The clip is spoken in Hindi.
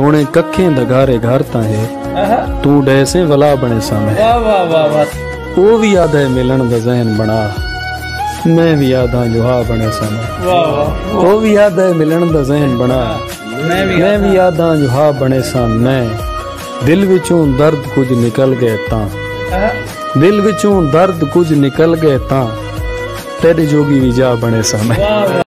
तोने कखें दगारे घारता है तू डैसे वला बने सामे ओ भी याद है मिलन द बना मैं भी याद हाँ जोहा बने सामे ओ भी याद है मिलन द बना मैं भी याद हाँ जोहा बने सामे दिल विचों दर्द कुछ निकल गए ता। दिल विचों दर्द कुछ निकल गए ता। तेरे जोगी भी जा बने समय